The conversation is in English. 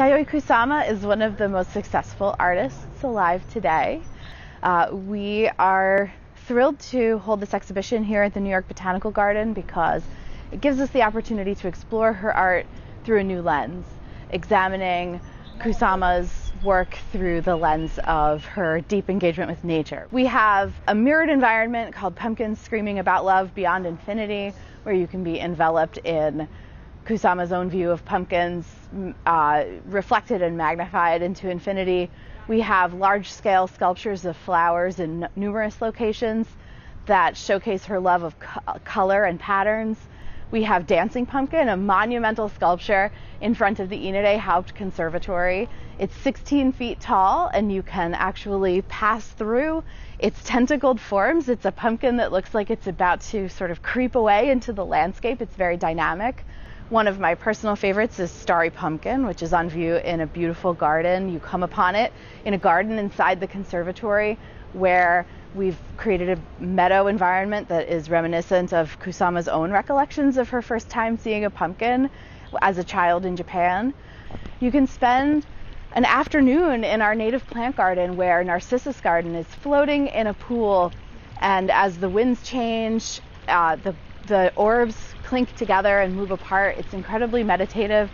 Yayoi Kusama is one of the most successful artists alive today. Uh, we are thrilled to hold this exhibition here at the New York Botanical Garden because it gives us the opportunity to explore her art through a new lens, examining Kusama's work through the lens of her deep engagement with nature. We have a mirrored environment called Pumpkins Screaming About Love Beyond Infinity, where you can be enveloped in Kusama's own view of pumpkins, uh, reflected and magnified into infinity. We have large scale sculptures of flowers in numerous locations that showcase her love of co- color and patterns. We have Dancing Pumpkin, a monumental sculpture in front of the Enid A. Haupt Conservatory. It's 16 feet tall and you can actually pass through its tentacled forms. It's a pumpkin that looks like it's about to sort of creep away into the landscape. It's very dynamic. One of my personal favorites is Starry Pumpkin, which is on view in a beautiful garden. You come upon it in a garden inside the conservatory where we've created a meadow environment that is reminiscent of Kusama's own recollections of her first time seeing a pumpkin as a child in Japan. You can spend an afternoon in our native plant garden where Narcissus Garden is floating in a pool, and as the winds change, uh, the the orbs clink together and move apart. It's incredibly meditative.